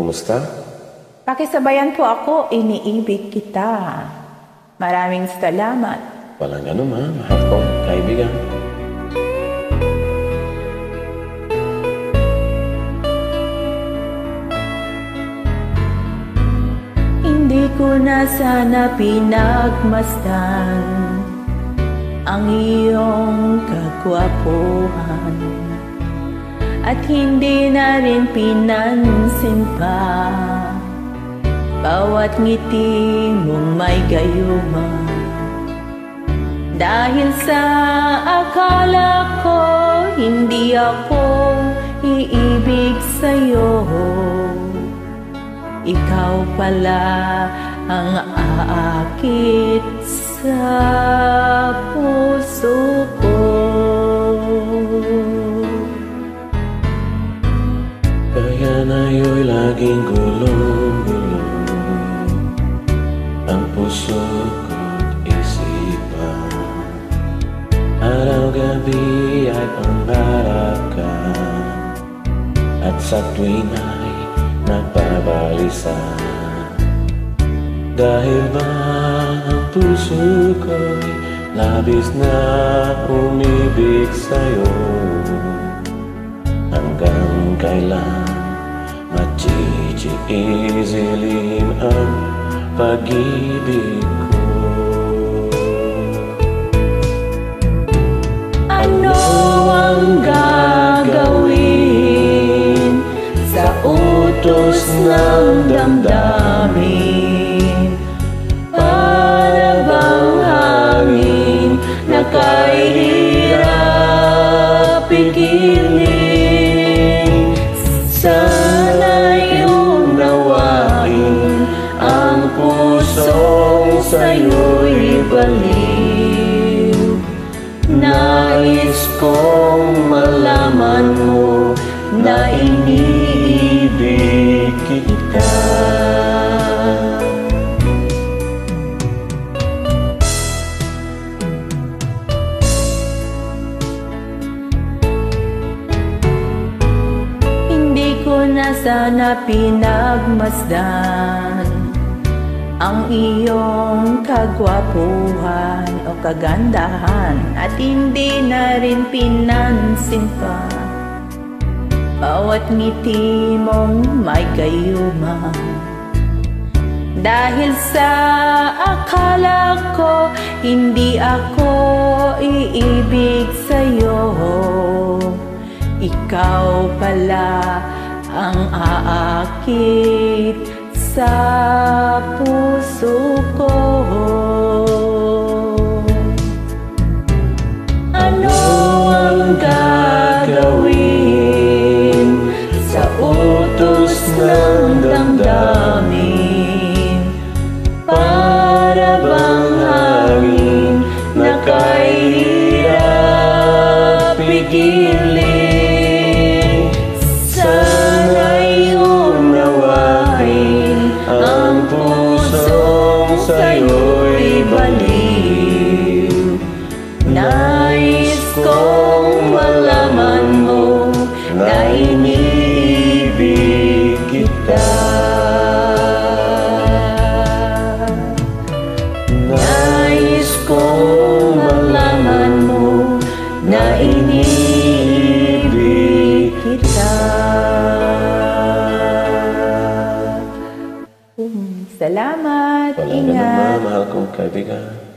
Kumusta? Pakisabayan po ako, iniibig kita. Maraming salamat. Walang anuman, mahal kong kaibigan. Hindi ko na sana pinagmasdan ang iyong kagwapuhan at hindi na rin pinansin pa. Bawat ngiti mong may gayuma. Dahil sa akala ko hindi ako iibig sa'yo. Ikaw pala ang aakit sa puso ko laging gulong-gulong. Ang puso ko't isipan. Araw-gabi ay pangarap ka At sa tuwin ay nagbabalisa Dahil ba ang puso ko'y labis na umibig sa'yo? Hanggang kailan Machichiisilin ang pag-ibig ko Ano ang gagawin sa utos ng damdamin? Para bang hangin na kay hirap pigilin? Sa'yo'y baliw Nais kong malaman mo na iniibig kita. Hindi ko na sana pinagmasdan ang iyong kagwapuhan o kagandahan at hindi na rin pinansin pa. Bawat ngiti mong may gayuma dahil sa akala ko hindi ako iibig sa'yo. Ikaw pala ang aakit sa puso ko. Ano ang gagawin sa utos ng damdamin? Para bang hangin na kay hirap Nais kong malaman mo na iniibig kita. Nais kong malaman mo na iniibig kita. Salamat, Walang ingat. anuman, mahal kong kaibigan